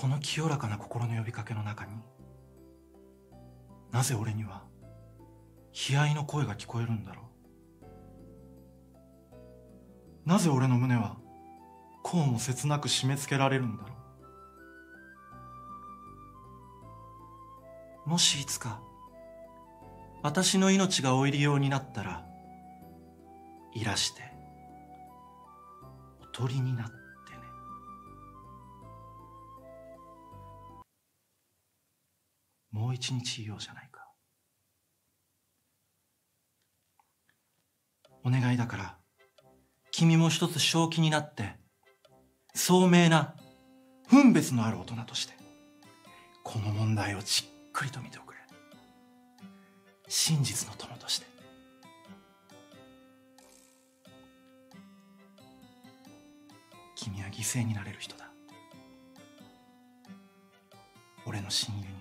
この清らかな心の呼びかけの中になぜ俺には悲哀の声が聞こえるんだろう？なぜ俺の胸はこうも切なく締め付けられるんだろう？もしいつか私の命がお入り用になったらいらしておとりになって。う一日いようじゃないか。お願いだから君も一つ正気になって聡明な分別のある大人としてこの問題をじっくりと見ておくれ。真実の友として。君は犠牲になれる人だ。俺の親友に。